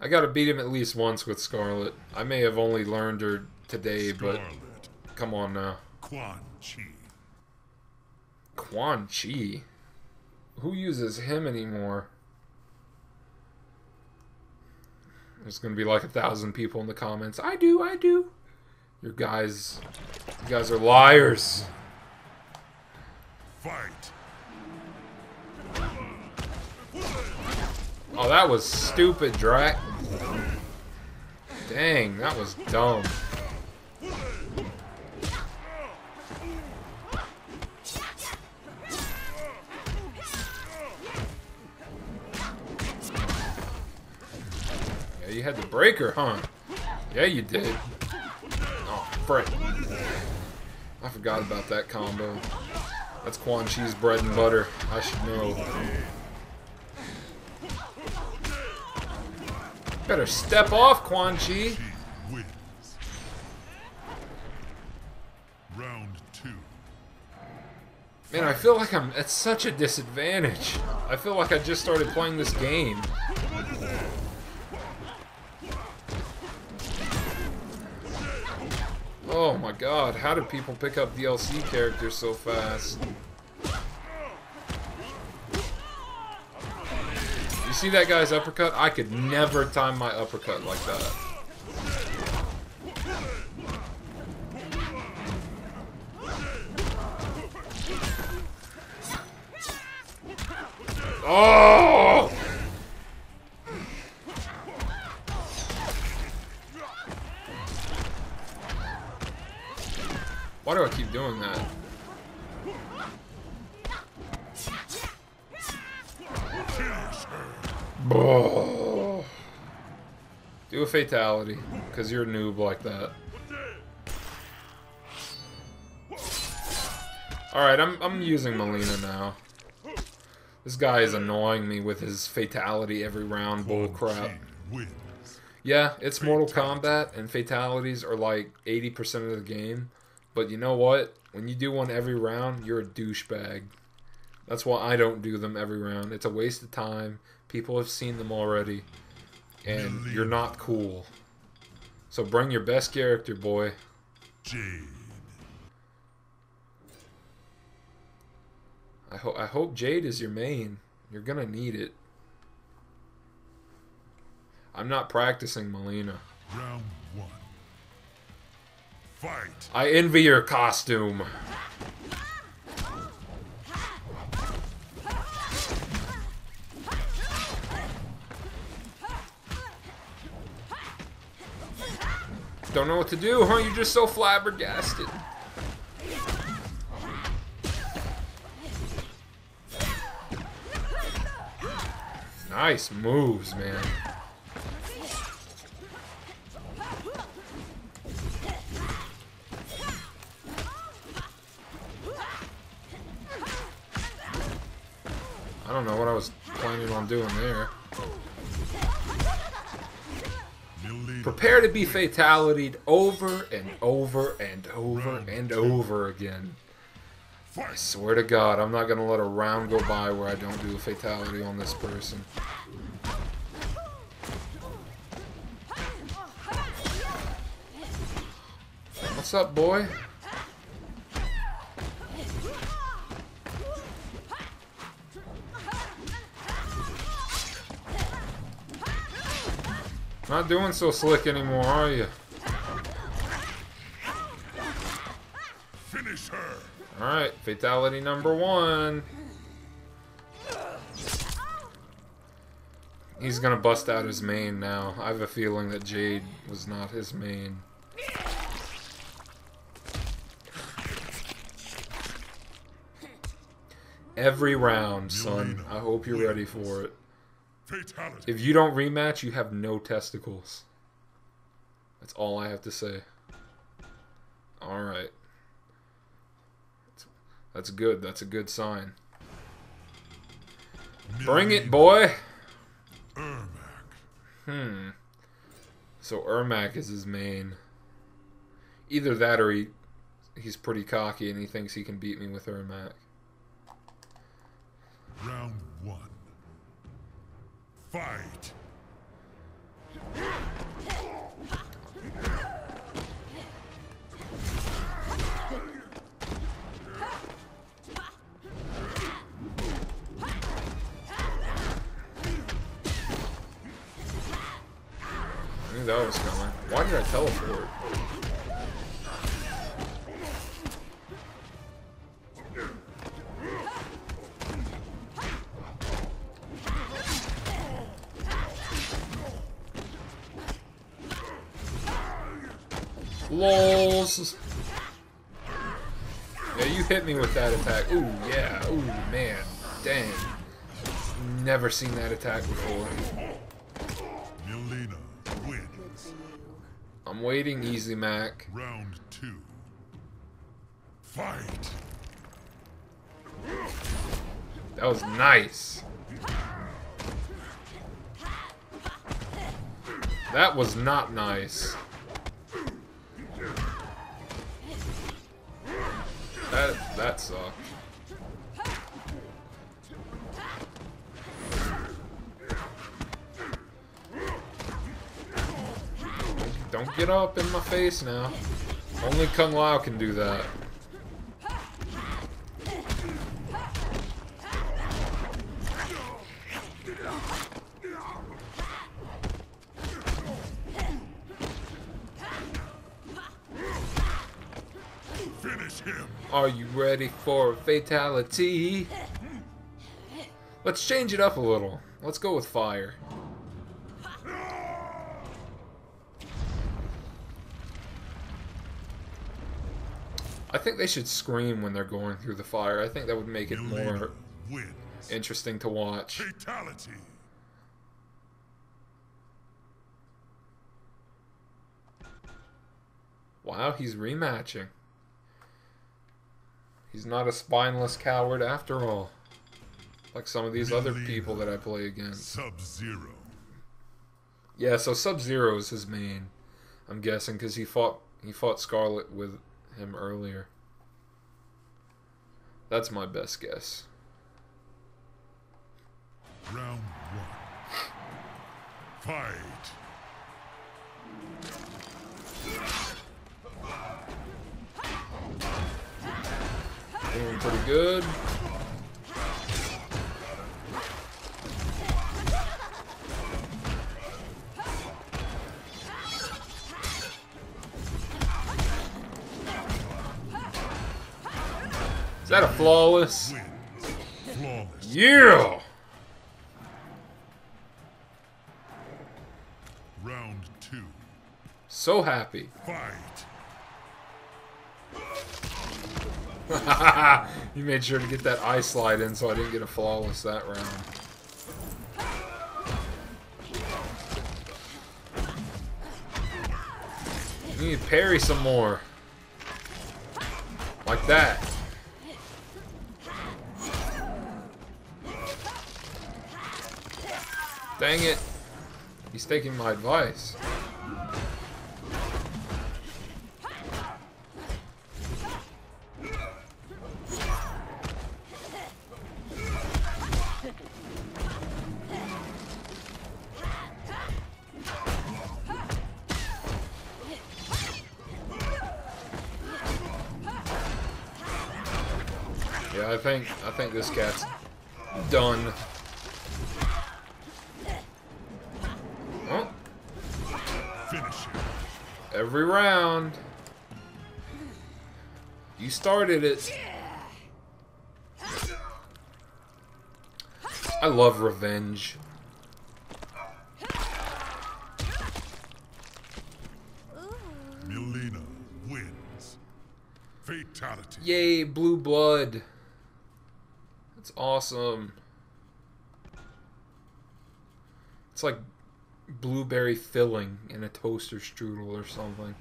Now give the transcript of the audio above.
I gotta beat him at least once with Skarlet. I may have only learned her today, but come on now. Quan Chi. Quan Chi? Who uses him anymore? There's gonna be like a thousand people in the comments. I do, I do. You guys, you guys are liars. Fight. Oh, that was stupid, Drac. Dang, that was dumb. Yeah, you had the breaker, huh? Yeah, you did. Oh, frick. I forgot about that combo. That's Quan Chi's bread and butter. I should know. Better step off, Quan Chi. Round two. Man, I feel like I'm at such a disadvantage. I feel like I just started playing this game. Oh my god, how do people pick up DLC characters so fast? You see that guy's uppercut? I could never time my uppercut like that. Oh! Why do I keep doing that? Oh. Do a fatality, because you're a noob like that. Alright, I'm, I'm using Mileena now. This guy is annoying me with his fatality every round Quan bullcrap. Yeah, it's Mortal Kombat, and fatalities are like 80% of the game. But you know what? When you do one every round, you're a douchebag. That's why I don't do them every round. It's a waste of time. People have seen them already. And you're not cool. So bring your best character, boy. Jade. I, ho- I hope Jade is your main. You're gonna need it. I'm not practicing Mileena. Round one. Fight. I envy your costume. Don't know what to do, huh? You're just so flabbergasted. Nice moves, man. I don't know what I was planning on doing there. Prepare to be fatalityed over and over and over and over again. I swear to God, I'm not gonna let a round go by where I don't do a fatality on this person. What's up, boy? Not doing so slick anymore, are you? Finish her. Alright, fatality number one. He's gonna bust out his main now. I have a feeling that Jade was not his main. Every round, son. I hope you're ready for it. Fatality. If you don't rematch, you have no testicles. That's all I have to say. Alright. That's good. That's a good sign. Bring it, boy! Ermac. Hmm. So Ermac is his main. Either that or he he's pretty cocky and he thinks he can beat me with Ermac. Round one. Fight! I knew that was coming. Why did I teleport? Lols. Yeah, you hit me with that attack. Ooh, yeah. Ooh, man. Dang. Never seen that attack before. Mileena wins. I'm waiting, Easy Mac. Round two. Fight. That was nice. That was not nice. That that sucked. Don't get up in my face now. Only Kung Lao can do that. Finish him. Are you ready for a fatality? Let's change it up a little. Let's go with fire. I think they should scream when they're going through the fire. I think that would make it more interesting to watch. Fatality. Wow, he's rematching. He's not a spineless coward after all. Like some of these other people that I play against. Sub-Zero. Yeah, so Sub Zero is his main. I'm guessing because he fought he fought Skarlet with him earlier. That's my best guess. Round one. Fight. Pretty good. Is that a flawless? Flawless. Yeah! Round two. So happy. Fight. you made sure to get that eye slide in so I didn't get a flawless that round. You need to parry some more. Like that. Dang it. He's taking my advice. I think I think this cat's done. Oh, every round. You started it. I love revenge. Mileena wins. Fatality. Yay, blue blood. That's awesome. It's like blueberry filling in a toaster strudel or something.